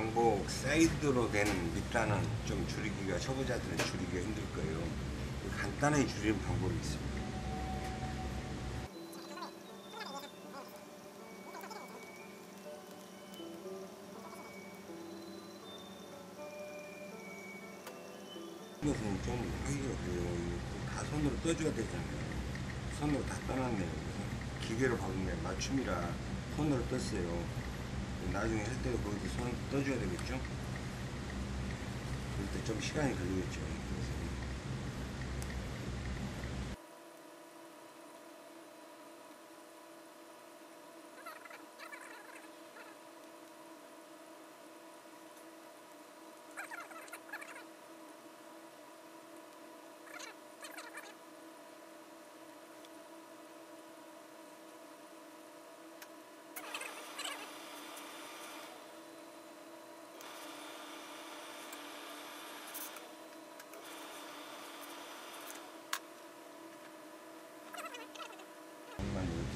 방복 사이드로 된 밑단은 좀 줄이기가 초보자들은 줄이기가 힘들 거예요. 간단하게 줄이는 방법이 있습니다. 이것은 좀 하기가. 이거 다 손으로 떠줘야 되잖아요. 손으로 다 떠났네요. 기계로 박은 게 맞춤이라 손으로 떴어요. 나중에 할 때도 거기서 손 떠줘야 되겠죠? 그럴 때 좀 시간이 걸리겠죠.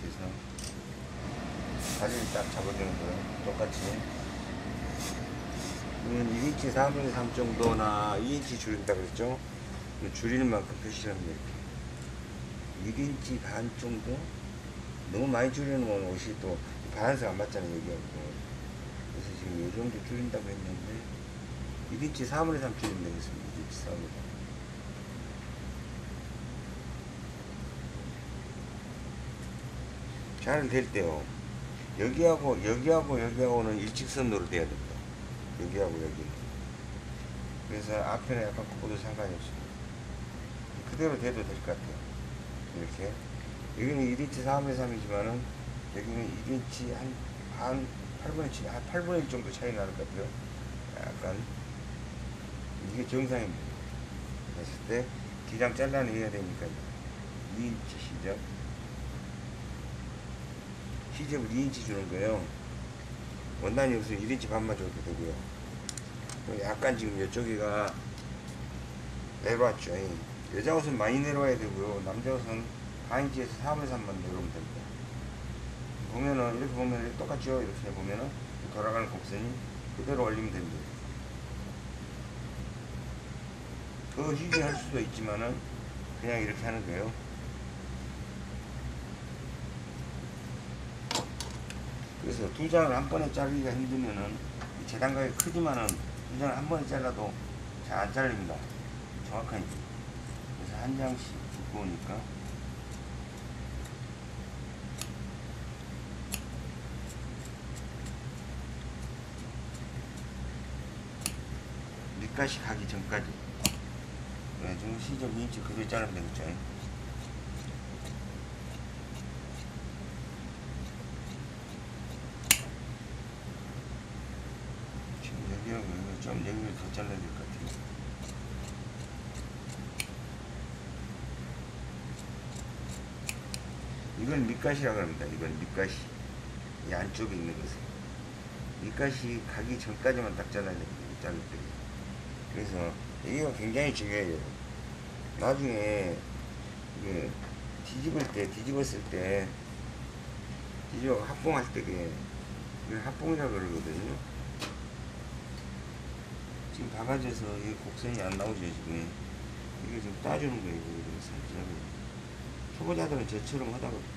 해서 다리를 딱 잡아주는 거예요. 똑같이. 이건 1인치 4분의 3 정도나 2인치 줄인다 그랬죠? 그 줄이는 만큼 표시를 합니다. 이렇게. 1인치 반 정도? 너무 많이 줄이는 건 옷이 또 바란스가 안 맞잖아요, 여기하고. 그래서 지금 이 정도 줄인다고 했는데 1인치 4분의 3 줄이면 되겠습니다. 1인치 4분의 3. 잘 될 때요. 여기하고 여기하고 여기하고는 일직선으로 돼야 됩니다. 여기하고 여기. 그래서 앞에는 약간 굽어도 상관이 없습니다. 그대로 돼도 될 것 같아요. 이렇게. 여기는 1인치 4분의 3이지만은 여기는 1인치 한 반, 8분의 7, 한 8분의 1 정도 차이 나는 것 같아요. 약간. 이게 정상입니다. 했을 때 기장 잘라내야 되니까 2인치 시작. 시접을 2인치 주는 거예요. 원단이 없으면 1인치 반만 줘도 되고요. 약간 지금 이쪽이가 내려왔죠. 여자 옷은 많이 내려와야 되고요. 남자 옷은 4인치에서 4분의 3만 내려오면 됩니다. 보면은, 이렇게 보면 똑같죠? 이렇게 보면은 돌아가는 곡선이 그대로 올리면 됩니다. 더 희게 할 수도 있지만은 그냥 이렇게 하는 거예요. 그래서 두 장을 한 번에 자르기가 힘들면은 이 재단각이 크지만은 두 장을 한 번에 잘라도 잘 안 잘립니다. 정확하게. 그래서 한 장씩 두꺼우니까 밑가시 가기 전까지 그래가지고 시접 2인치 그대로 자르면 되겠죠. 지금 여기하고 여기 좀 여기를 더 잘라야 될 것 같아요. 이건 밑가시라고 합니다. 이건 밑가시. 이 안쪽에 있는 것은. 밑가시 가기 전까지만 딱 잘라야 됩니다. 그래서 이거 굉장히 중요해요. 나중에 이게 뒤집을 때, 뒤집었을 때, 뒤집어 합봉할 때 그게 합봉이라고 그러거든요. 지금 바가지에서 이 곡선이 안 나오죠, 지금. 이거 지금 따주는 거예요, 이거. 초보자들은 저처럼 하다가 또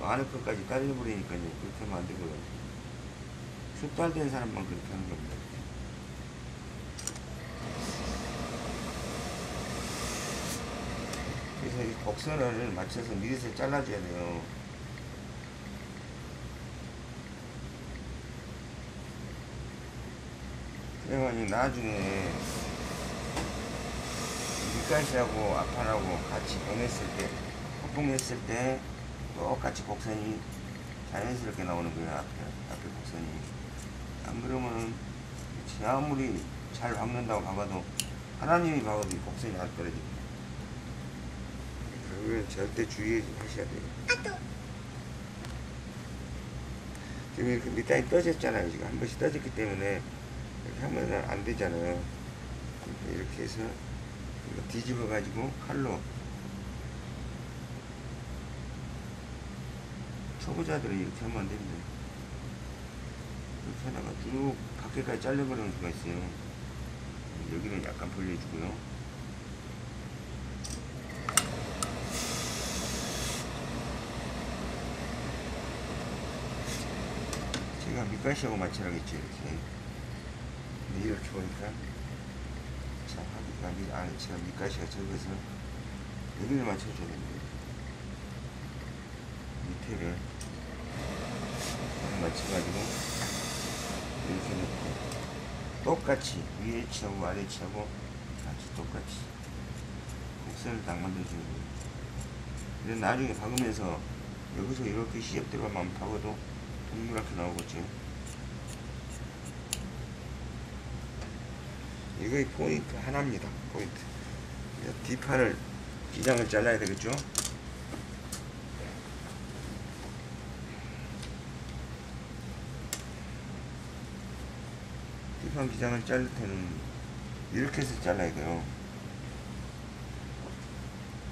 안에 것까지 깔려버리니까요. 그렇게 하면 안 되고요. 숙달된 사람만 그렇게 하는 겁니다. 그래서 이 곡선을 맞춰서 미리서 잘라줘야 돼요. 그래가지고 나중에 밑가시하고 앞판하고 같이 병했을 때, 합봉했을 때 똑같이 곡선이 자연스럽게 나오는 거예요, 앞에, 앞에 곡선이. 안 그러면은 제 아무리 잘 박는다고 박아도 하나님이 박아도 이 곡선이 안 떨어집니다. 그걸 절대 주의하셔야 돼요. 지금 이렇게 밑단이 떠졌잖아요. 지금 한 번씩 떠졌기 때문에 이렇게 하면 안 되잖아요. 이렇게 해서 뒤집어 가지고 칼로 초보자들은 이렇게 하면 안 됩니다. 이렇게 하다가 쭉 밖에 이렇게까지 잘려버리는 수가 있어요. 여기는 약간 벌려주고요. 제가 밑가시하고 맞추라겠죠, 이렇게. 이렇게 보니까, 자, 하기가 밑, 아, 제가 밑가시가 적어서 여기를 맞춰줘야 됩니다. 밑에를 맞춰가지고 이렇게 놓고 똑같이 위에 치하고 아래 치하고 같이 똑같이 곡선을 딱 만들어주는 거예요. 그래서 나중에 박으면서 여기서 이렇게 시접 들어가면 박아도 동그랗게 나오겠죠. 이거의 포인트 하나입니다. 포인트. 뒷판을 기장을 잘라야 되겠죠. 뒷판 기장을 자를 때는 이렇게 해서 잘라야 돼요.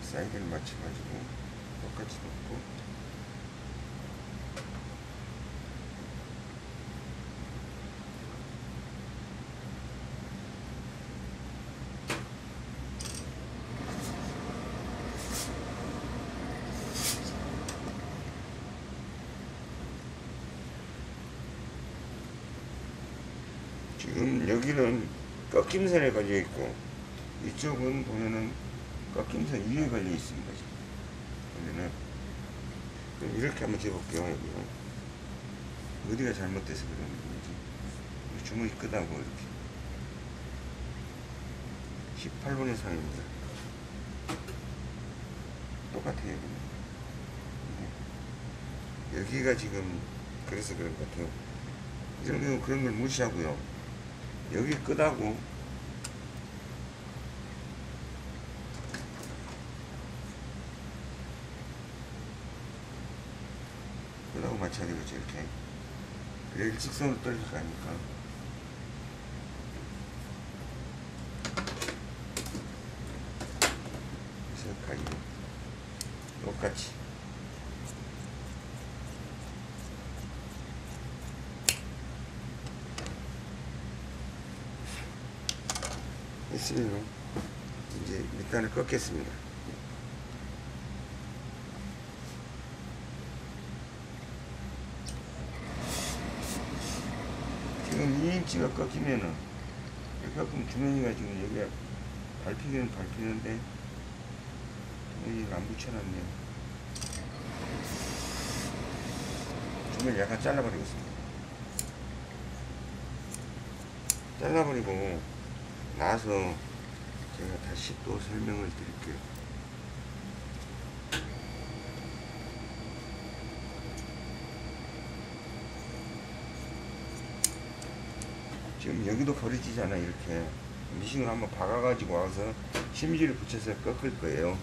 사이드를 맞춰가지고 똑같이 놓고 지금 여기는 꺾임선에 걸려 있고 이쪽은 보면은 꺾임선 위에 걸려 있습니다. 보면은 이렇게 한번 재볼게요. 여기는 어디가 잘못돼서 그러는 건지 주먹이 끄다고 이렇게 18분의 3입니다. 똑같아요. 근데 여기가 지금 그래서 그런 것 같아요. 이런 경우 그런 걸 무시하고요. 여기 끄다고. 끄다고 맞춰야 되겠죠 이렇게 그래 일직선으로 떨어질 거 아닙니까? 그래서 가지고 똑같이 했으면 이제 밑단을 꺾겠습니다. 지금 2인치가 꺾이면은 꺾으면 주머니가 지금 여기가 밟히기는 밟히는데 주머니가 안 붙여놨네요. 주머니 약간 잘라버리겠습니다. 잘라버리고 나서 제가 다시 또 설명을 드릴게요. 지금 여기도 버려지잖아 이렇게 미싱을 한번 박아가지고 와서 심지를 붙여서 꺾을 거예요.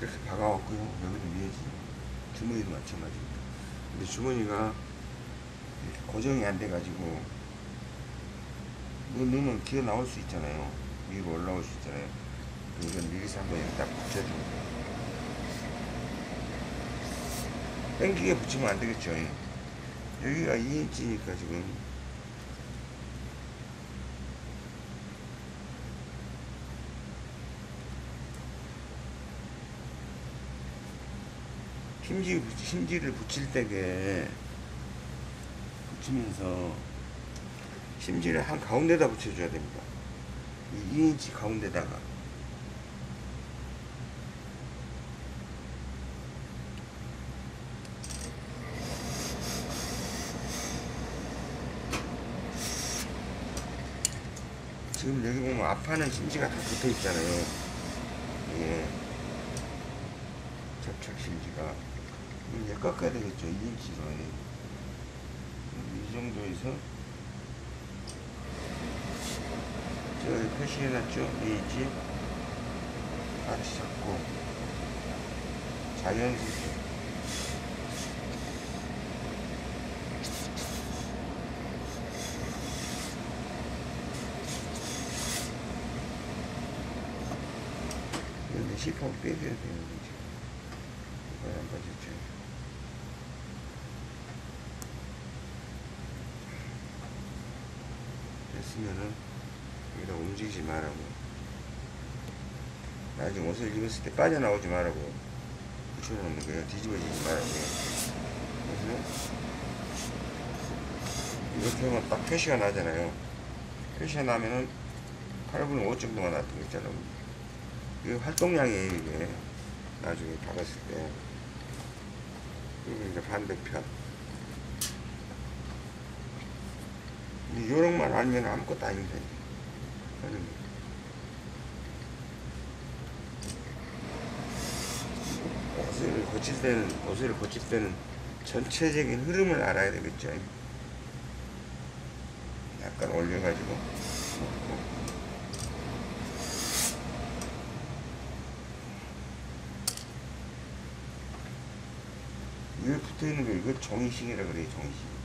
이렇게 박아왔고요. 여기도 위에지 주머니도 마찬가지입니다. 근데 주머니가 고정이 안 돼가지고 이거 넣으면 기어 나올 수 있잖아요. 위로 올라올 수 있잖아요. 이건 미리서 한번 여기 딱 붙여주는 거예요. 땡기게 붙이면 안 되겠죠. 여기가 2인치니까 지금 심지, 심지를 붙일 때게 붙이면서 심지를 한 가운데다 붙여줘야 됩니다. 이 2인치 가운데다가 지금 여기 보면 앞판은 심지가 다 붙어 있잖아요. 예. 접착 심지가. 이제 깎아야 되겠죠. 2인치로. 이 정도에서 제가 여기 표시해놨죠. 2인치. 같이 잡고. 자연스럽게. 근데 시판 빼줘야 되는 거지. 이거 안 빠졌죠. 있으면은 여기다 움직이지 말라고 나중에 옷을 입었을 때 빠져나오지 말라고 붙여놓는 거예요 뒤집어지지 말라고. 그래서 이렇게 하면 딱 표시가 나잖아요. 표시가 나면은 8분의 5 정도가 거 있잖아요 이게 활동량이에요 이게. 나중에 박았을 때. 그리고 이제 반대편. 이 요령만 알면 아무것도 아닙니다. 하는 거. 옷을 고칠 때는 옷을 고칠 때는 전체적인 흐름을 알아야 되겠죠. 약간 올려가지고 위에 붙어 있는 거 이거 종이식이라 그래요 종이식.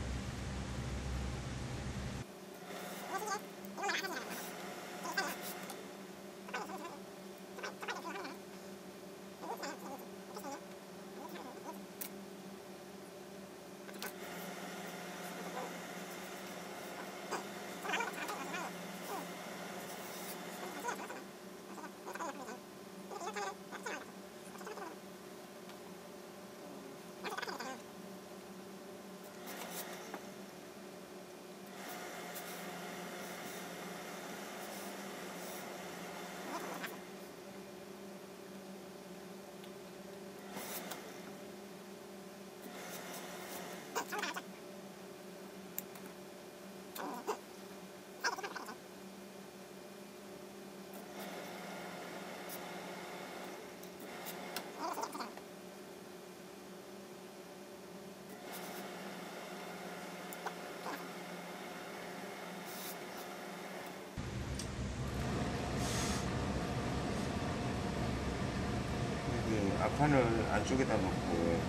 그 앞 판을 안쪽에다 놓고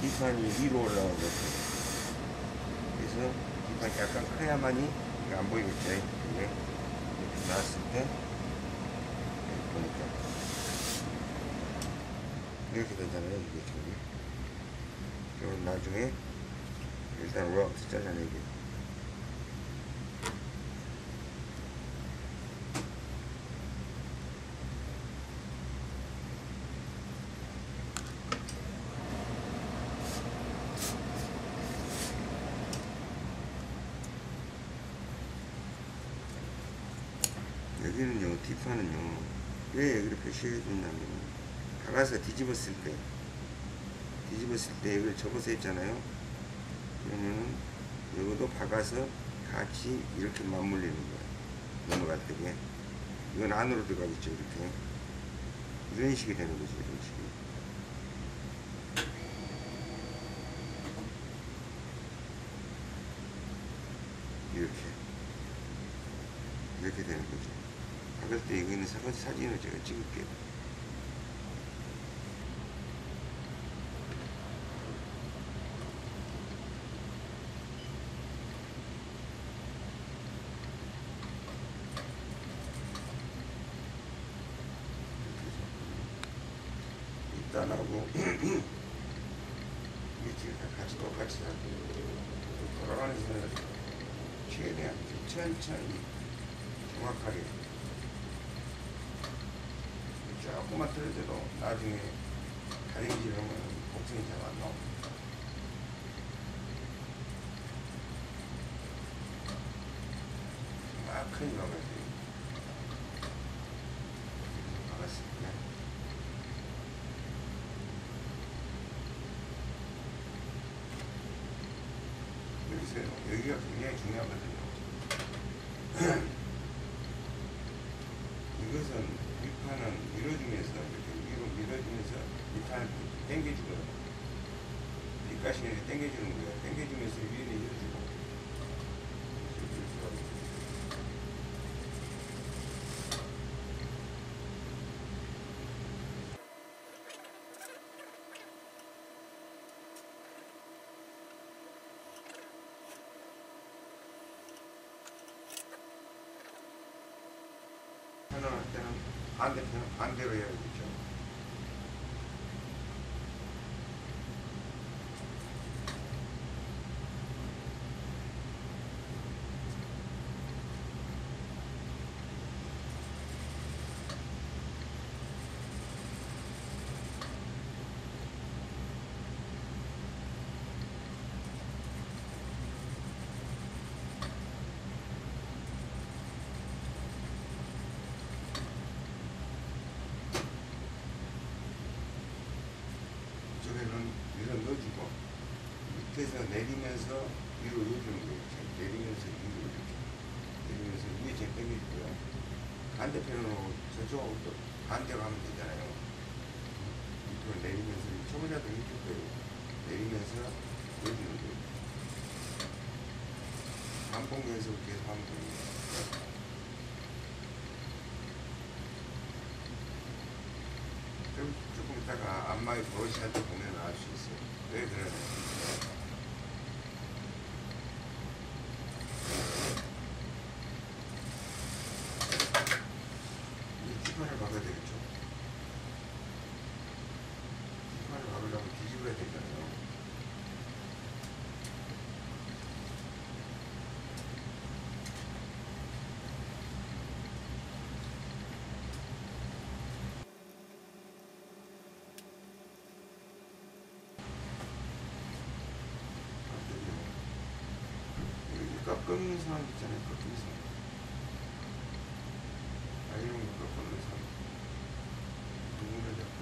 뒷판이 위로 올라오고 그래서 뒷판이 약간 커야만이 안 보이겠죠? 이렇게 놨을 때 보니까 이렇게 되잖아요 이게 저기. 그럼 나중에 일단 럭스 짜잖아 요 이게 여기는요 뒷판은요 왜 여기를 표시해 준다면 박아서 뒤집었을 때 뒤집었을 때 이걸 접어서 했잖아요. 그러면은 이것도 박아서 같이 이렇게 맞물리는 거야. 넘어갈 때게. 이건 안으로 들어가겠죠 이렇게. 이런 식이 되는 거죠 이런 식이. 이렇게. 이렇게 되는 거죠 박을 때 이거 있는 사진, 사진을 제가 찍을게요. 일단 하고 이게 지금 다 같이 똑같이 다 돌아가는 선을 최대한 천천히 정확하게 조금만 틀어져도 나중에 다림질 하면 곡선이 잘안 나옵니다. 정확하게 나가야 돼요. 막았습니다. 여기서 여기가 굉장히 중요하거든요. 이것은 밑판은 밀어주면서 이렇게 위로 밀어주면서 밑판을 당겨주거든요. 뒷가시 이렇게 당겨주는 거예요. 당겨주면서 위에 밀어주고. 이렇게 줄 수가 있어요. 편안할 때는 반대편은 반대로 해야 되죠. 밑에서 내리면서 위로. 이렇게. 내리면서 위로 이렇게. 내리면서 위에 제 당겨주고요. 반대편으로 또 반대로 하면 되잖아요. 밑으로 내리면서 초보자도 거예요. 내리면서 올려주는 거예요. 반복 연습을 계속 하면 됩니다. 좀 조금 있다가 안마의 버릇이 때 보면 알 수 있어요. 왜 그러는지. 이 뒷판을 박아야 되겠죠? 뒷판을 박으려면 뒤집어야 되잖아요. 여기 깎는 사람 있잖아요, 깎는 사람. 아, 이런 거 깎는 사람. 누구를 잡고.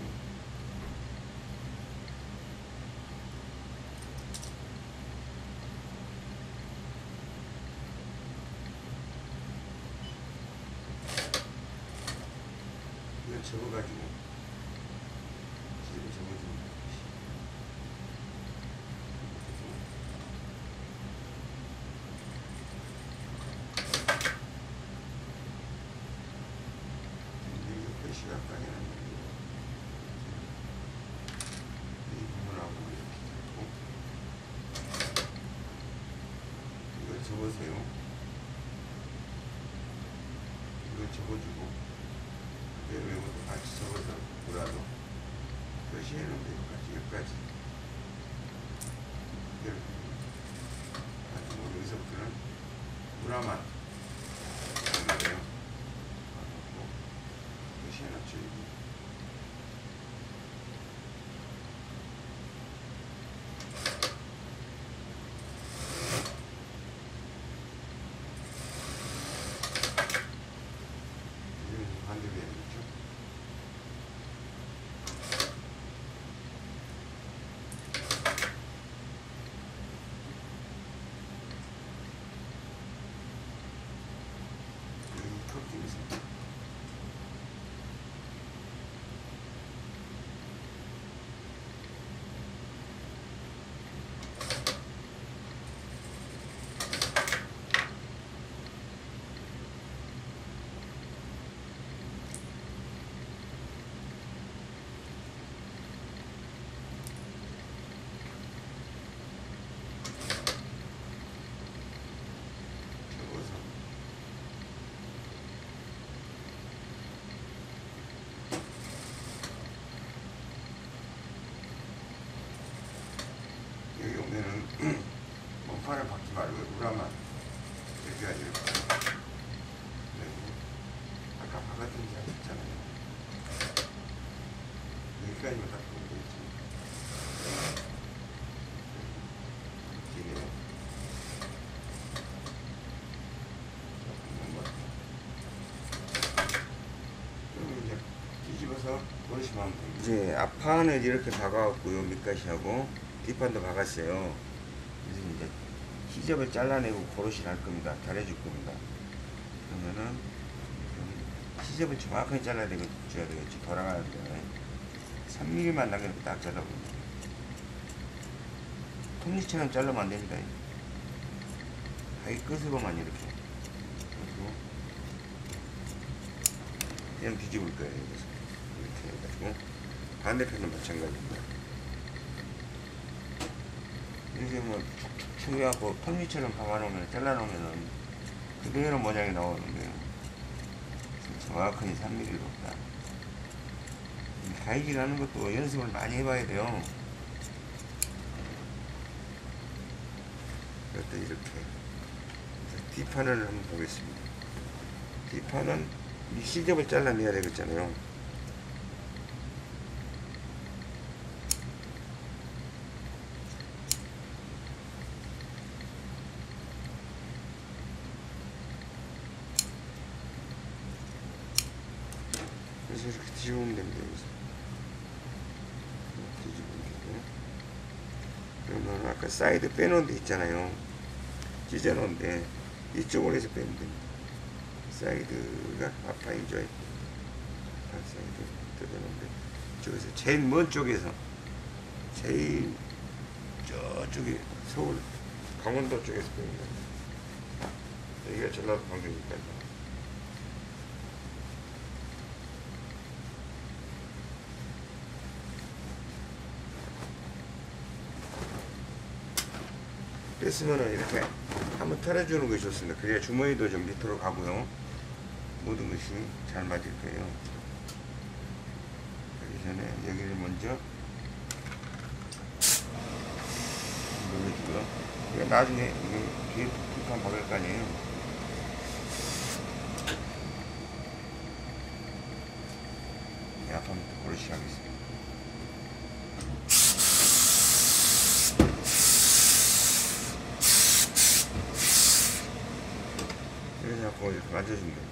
이걸 접어가지고, 집에 접어주면 돼. 이게 그 시각까지 났는데 이 부분하고 이렇게 잡고 이걸 접으세요 이걸 접어주고 그대로 이것도 같이 접어서 보라도 표시해놓은 거 같이 여기까지 이렇게 가지고 여기서부터는 보라만 안나요 표시해놨죠 여기 이건 반대로 해야 되겠죠 여기 턱 끼면서 접어서 여기 오면은 몸판을 박지 말고 우라만 이렇게 가지고 그리고 아까 박았던 지 아셨잖아요 여기까지만 딱 보면 그럼 이제 뒤집어서 버리시면 하면 됩니다. 이제 앞판을 이렇게 박아갖고요 밑가시하고 뒷판도 박았어요. 그래서 이제 시접을 잘라내고 고로시 할 겁니다. 잘해줄 겁니다. 그러면은 좀 시접을 정확하게 잘라야 되겠, 줘야 되겠지. 돌아가는데 3mm만 남겨놓고 딱 잘라보면 톱니처럼 자르면 안 됩니다. 가위 끝으로만 이렇게 그리고 그냥 뒤집을 거예요. 이렇게 해가지고 반대편은 마찬가지입니다. 이렇게 뭐 축축축 해갖고 톱니처럼 박아놓으면 잘라놓으면은 그대로 모양이 나오는데요. 정확하게 3mm로 딱. 가위질 하는 것도 연습을 많이 해봐야 돼요. 이것도 이렇게. 뒷판을 한번 보겠습니다. 뒷판은 이 시접을 잘라내야 되겠잖아요. 그래서 이렇게 뒤집으면 됩니다. 여기서. 뒤집으면 되고. 그러면은 그럼 아까 사이드 빼놓은 데 있잖아요. 찢어놓은데 이쪽으로 해서 빼면 됩니다. 사이드가 아파인 조이 사이드 뜯어놓은데 저기서 제일 먼 쪽에서 제일 저쪽에 서울 강원도 쪽에서 빼는 겁니다. 여기가 전라도 방송이니까요. 뺐으면은 이렇게 한번 털어주는 것이 좋습니다. 그래야 주머니도 좀 밑으로 가고요. 모든 것이 잘 맞을 거예요. 그러기 전에 여기를 먼저 눌러주고요. 이거 나중에 이거 뒤에 툭툭한 박을 거 아니에요. 약간부터 고르시 하겠습니다. 만져주면 돼요.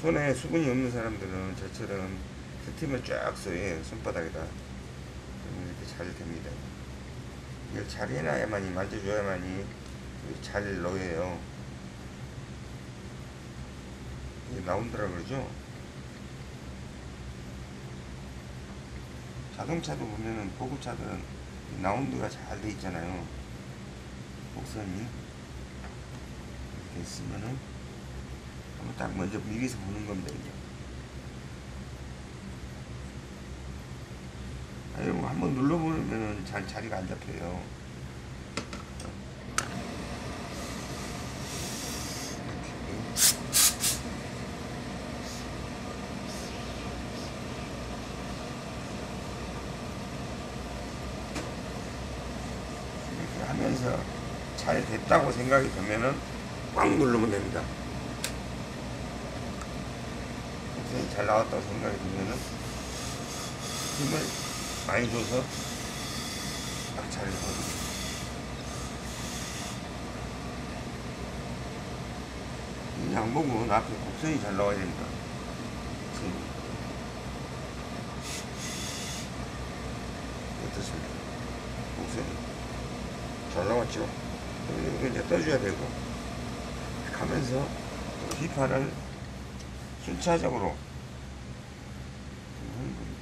손에 수분이 없는 사람들은 저처럼 스팀을 쫙 써요. 손바닥에다. 이렇게 잘 됩니다. 이걸 잘 해놔야만이, 만져줘야만이 잘 넣어요. 이게 나온다라 그러죠? 자동차도 보면은 보급차들은 이 라운드가 잘 돼 있잖아요. 곡선이 이렇게 있으면은 딱 먼저 미리서 보는 겁니다. 아, 거 한번 눌러보면은 잘 자리가 안 잡혀요. 이렇게 하면서 잘 됐다고 생각이 들면은 꽉 누르면 됩니다. 이렇게 잘 나왔다고 생각이 들면은 힘을 많이 줘서 나옵니다. 이 양복은 앞에 곡선이 잘 나와야 됩니다. 곡선이. 어떻습니까? 곡선이. 잘 나왔죠? 이거 이제 떠줘야 되고 가면서 휘판을 순차적으로 하는 겁니다.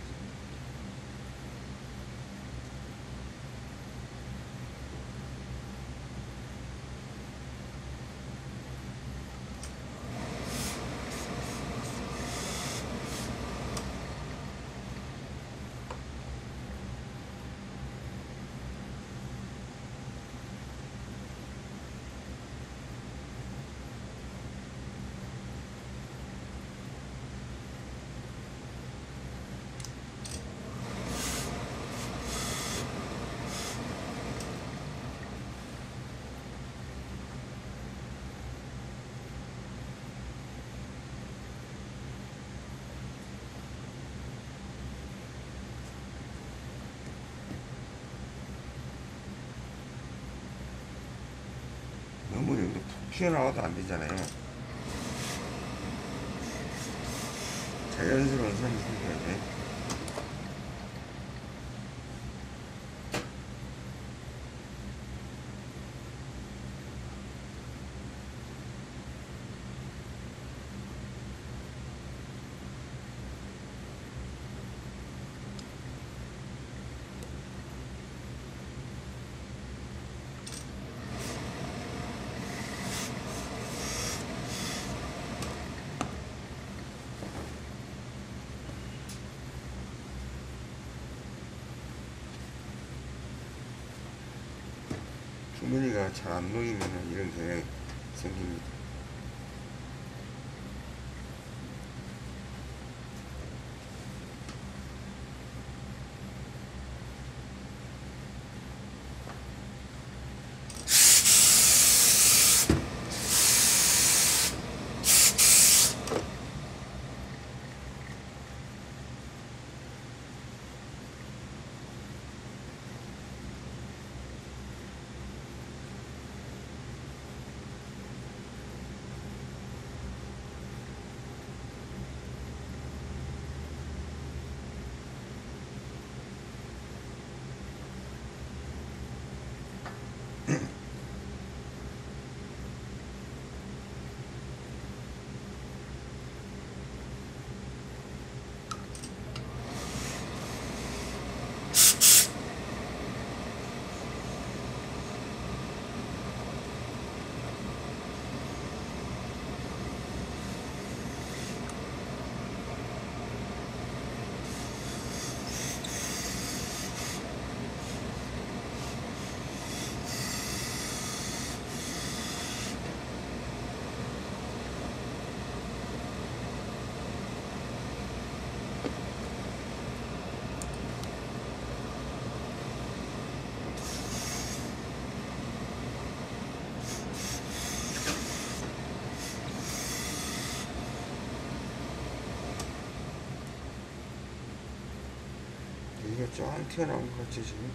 너무 여기도 푹 튀어나와도 안 되잖아요. 자연스러운 선이 생겨야 돼. 잘 안 놓이면 이런 경향이 생깁니다. 쫙 튀어나온 것 같지 지금?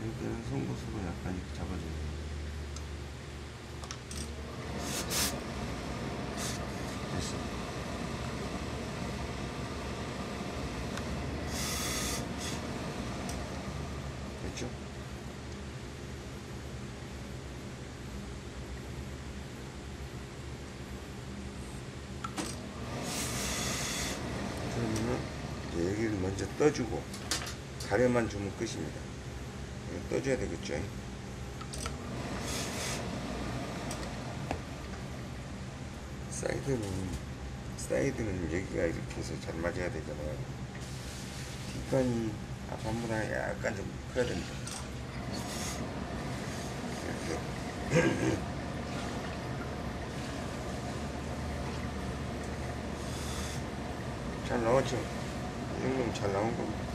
여기는 송곳으로 약간 이렇게 잡아줘야 돼. 됐어. 됐죠? 그러면은 이제 여기를 먼저 떠주고 가래만 주면 끝입니다. 이거 떠줘야 되겠죠? 사이드는 사이드는 여기가 이렇게 해서 잘 맞아야 되잖아요. 뒷판이 앞판보다 약간 좀 커야 됩니다. 이렇게 잘 나왔죠? 잘 나온 겁니다.